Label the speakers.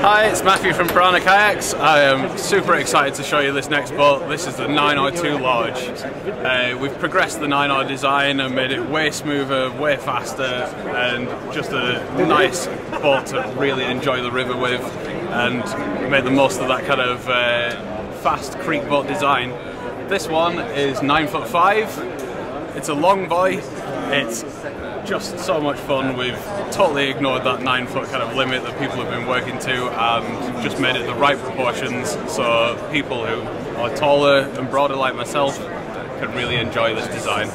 Speaker 1: Hi, it's Matthew from Pyranha Kayaks. I am super excited to show you this next boat. This is the 9R2 Large. Uh, we've progressed the 9R design and made it way smoother, way faster, and just a nice boat to really enjoy the river with and made the most of that kind of uh, fast creek boat design. This one is 9 foot 5. It's a long buoy. It's just so much fun. We've totally ignored that nine foot kind of limit that people have been working to and just made it the right proportions so people who are taller and broader like myself can really enjoy this design.